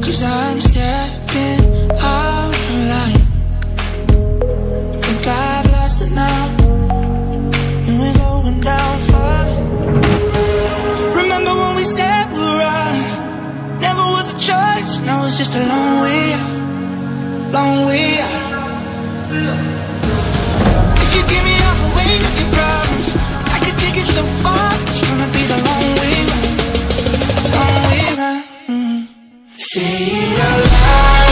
Cause I'm stepping out of line. Think I've lost it now. And we're going down falling. Remember when we said we were running? Never was a choice, now it's just a long way. Long way out. Say it out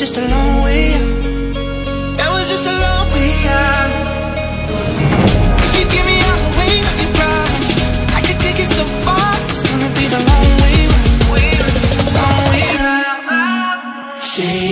just a long way. Now it's just a long way out. If you give me all the weight of your problems, I could take it so far. It's gonna be the long way round. Long way. Say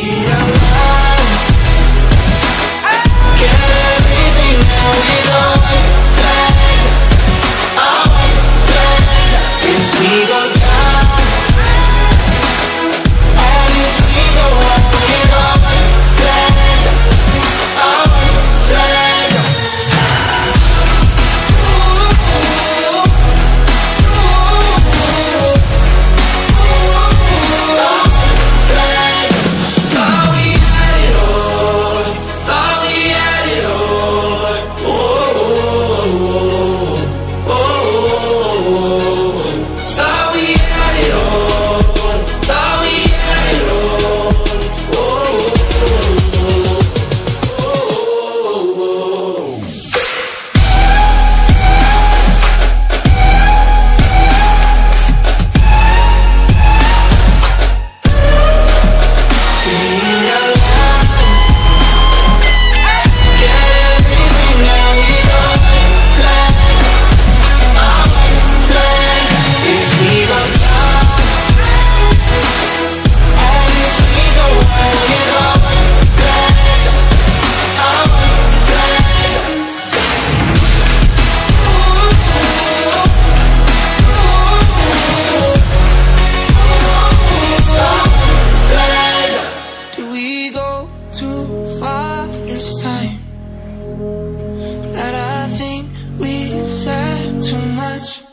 said too much.